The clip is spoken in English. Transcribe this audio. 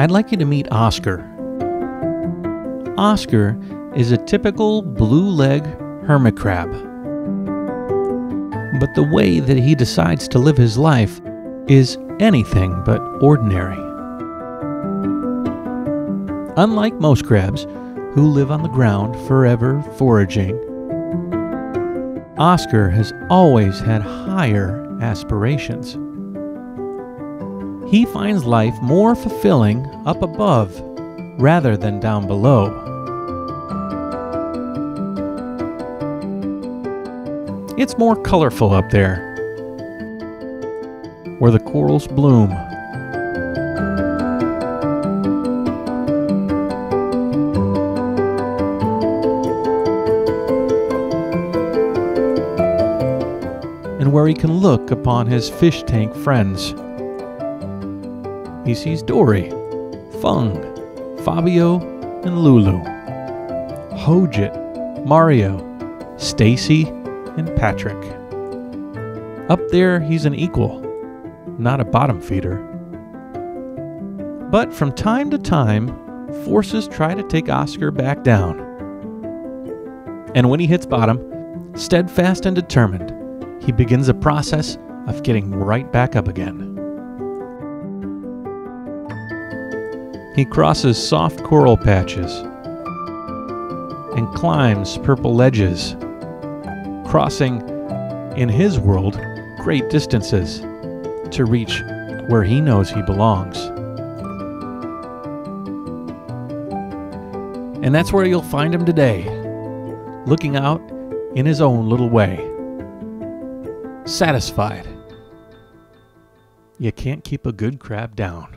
I'd like you to meet Oscar. Oscar is a typical blue leg hermit crab. But the way that he decides to live his life is anything but ordinary. Unlike most crabs, who live on the ground forever foraging, Oscar has always had higher aspirations. He finds life more fulfilling up above rather than down below. It's more colorful up there, where the corals bloom. And where he can look upon his fish tank friends. He sees Dory, Fung, Fabio, and Lulu, Hojit, Mario, Stacy, and Patrick. Up there, he's an equal, not a bottom feeder. But from time to time, forces try to take Oscar back down. And when he hits bottom, steadfast and determined, he begins a process of getting right back up again. He crosses soft coral patches and climbs purple ledges, crossing, in his world, great distances to reach where he knows he belongs. And that's where you'll find him today, looking out in his own little way. Satisfied. You can't keep a good crab down.